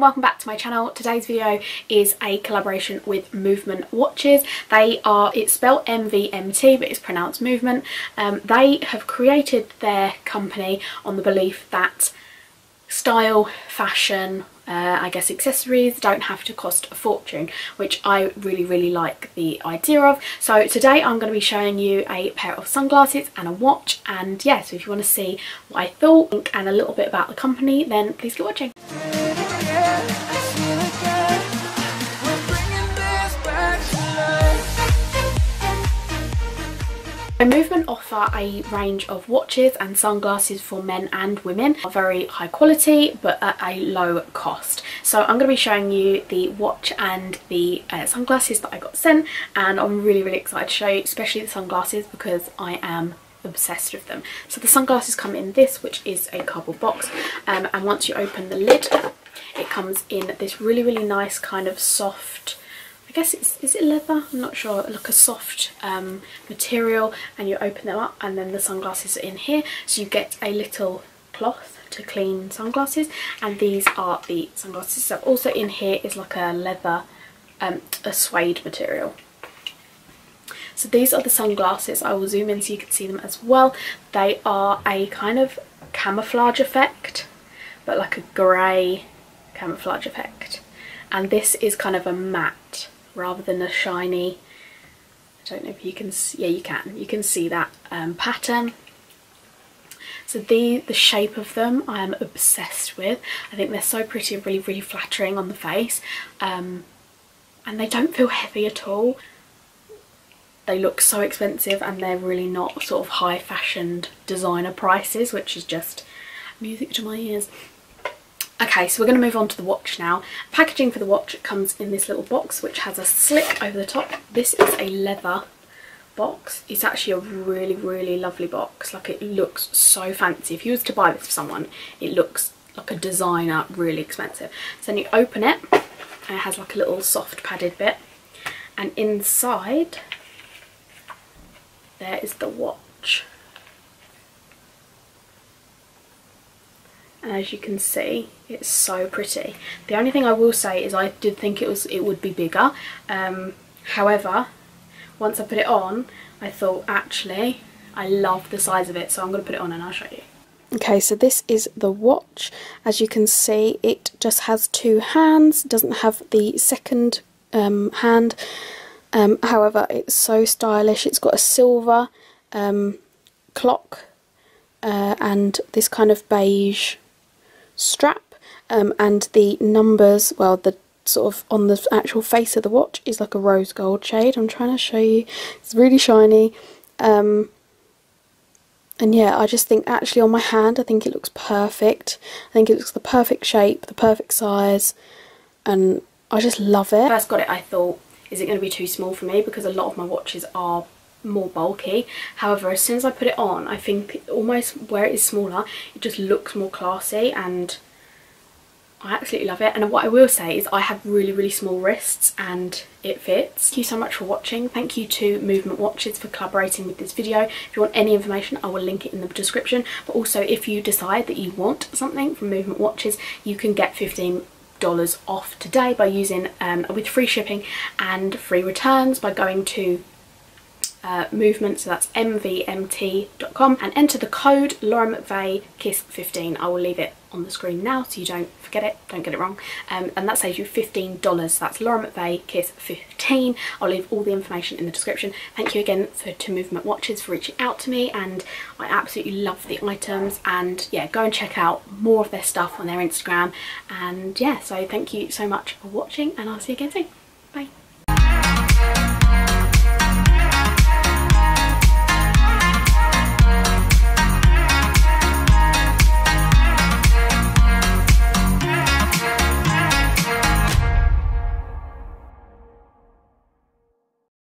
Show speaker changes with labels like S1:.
S1: Welcome back to my channel. Today's video is a collaboration with Movement Watches. They are, it's spelled MVMT but it's pronounced Movement. Um, they have created their company on the belief that style, fashion, uh, I guess accessories don't have to cost a fortune which I really really like the idea of so today I'm going to be showing you a pair of sunglasses and a watch and yeah so if you want to see what I thought and a little bit about the company then please keep watching. Movement offer a range of watches and sunglasses for men and women. Are very high quality but at a low cost. So I'm going to be showing you the watch and the uh, sunglasses that I got sent and I'm really really excited to show you especially the sunglasses because I am obsessed with them. So the sunglasses come in this which is a cardboard box um, and once you open the lid it comes in this really really nice kind of soft I guess it's, is it leather? I'm not sure, like a soft um, material and you open them up and then the sunglasses are in here. So you get a little cloth to clean sunglasses and these are the sunglasses. So also in here is like a leather, um, a suede material. So these are the sunglasses. I will zoom in so you can see them as well. They are a kind of camouflage effect, but like a grey camouflage effect. And this is kind of a matte rather than a shiny I don't know if you can see, yeah you can. You can see that um, pattern. So the the shape of them I am obsessed with. I think they're so pretty and really really flattering on the face um, and they don't feel heavy at all. They look so expensive and they're really not sort of high fashioned designer prices which is just music to my ears Okay, so we're going to move on to the watch now. Packaging for the watch comes in this little box which has a slit over the top. This is a leather box. It's actually a really, really lovely box. Like it looks so fancy. If you was to buy this for someone, it looks like a designer, really expensive. So then you open it and it has like a little soft padded bit. And inside there is the watch. As you can see it's so pretty the only thing I will say is I did think it was it would be bigger um, however once I put it on I thought actually I love the size of it so I'm going to put it on and I'll show you Okay, so this is the watch. As you can see, it just has two hands, doesn't have the second um, hand. Um, however, it's so stylish. It's got a silver um, clock uh, and this kind of beige strap um, and the numbers, well the sort of on the actual face of the watch is like a rose gold shade. I'm trying to show you. It's really shiny. Um, and yeah, I just think actually on my hand, I think it looks perfect. I think it looks the perfect shape, the perfect size, and I just love it. First got it, I thought, is it going to be too small for me? Because a lot of my watches are more bulky however as soon as I put it on I think almost where it is smaller it just looks more classy and I absolutely love it and what I will say is I have really really small wrists and it fits. Thank you so much for watching. Thank you to Movement Watches for collaborating with this video. If you want any information I will link it in the description but also if you decide that you want something from Movement Watches you can get 15 dollars off today by using um, with free shipping and free returns by going to uh, movement, so that's mvmt.com, and enter the code Lauren McVeigh KISS15. I will leave it on the screen now so you don't forget it, don't get it wrong, um, and that saves you $15. So that's Lauren McVeigh KISS15. I'll leave all the information in the description. Thank you again for to Movement Watches for reaching out to me, and I absolutely love the items, and yeah, go and check out more of their stuff on their Instagram, and yeah, so thank you so much for watching, and I'll see you again soon.